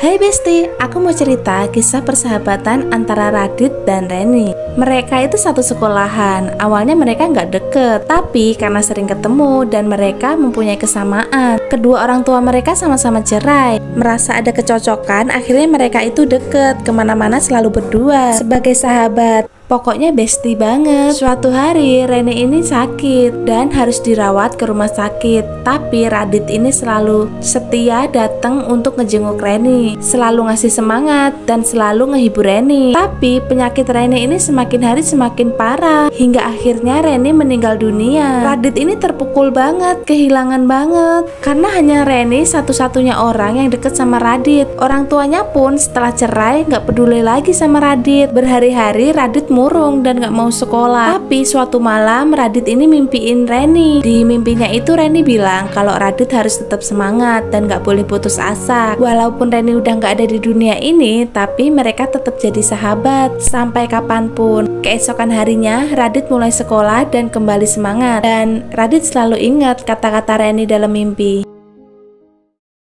Hai Besti, aku mau cerita kisah persahabatan antara Radit dan Reni. Mereka itu satu sekolahan. Awalnya mereka nggak deket, tapi karena sering ketemu dan mereka mempunyai kesamaan. Kedua orang tua mereka sama-sama cerai. Merasa ada kecocokan, akhirnya mereka itu deket. Ke mana-mana selalu berdua. Sebagai sahabat, Pokoknya besti banget. Suatu hari Rene ini sakit dan harus dirawat ke rumah sakit. Tapi Radit ini selalu setia datang untuk ngejenguk Reni, selalu ngasih semangat dan selalu ngehibur Reni. Tapi penyakit Rene ini semakin hari semakin parah hingga akhirnya Reni meninggal dunia. Radit ini terpukul banget, kehilangan banget karena hanya Reni satu-satunya orang yang deket sama Radit. Orang tuanya pun setelah cerai nggak peduli lagi sama Radit. Berhari-hari Radit murung dan gak mau sekolah. Tapi suatu malam Radit ini mimpiin Reni. Di mimpinya itu Reni bilang kalau Radit harus tetap semangat dan gak boleh putus asa. Walaupun Reni udah gak ada di dunia ini, tapi mereka tetap jadi sahabat sampai kapan pun. Keesokan harinya Radit mulai sekolah dan kembali semangat. Dan Radit selalu ingat kata-kata Reni dalam mimpi.